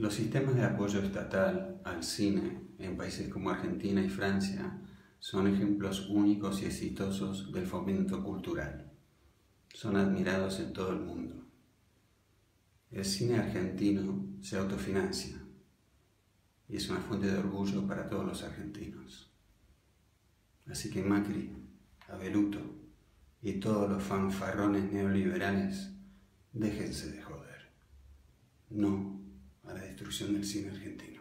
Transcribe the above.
Los sistemas de apoyo estatal al cine en países como Argentina y Francia son ejemplos únicos y exitosos del fomento cultural. Son admirados en todo el mundo. El cine argentino se autofinancia y es una fuente de orgullo para todos los argentinos. Así que Macri, Abeluto y todos los fanfarrones neoliberales, déjense de joder. No destrucción del cine argentino.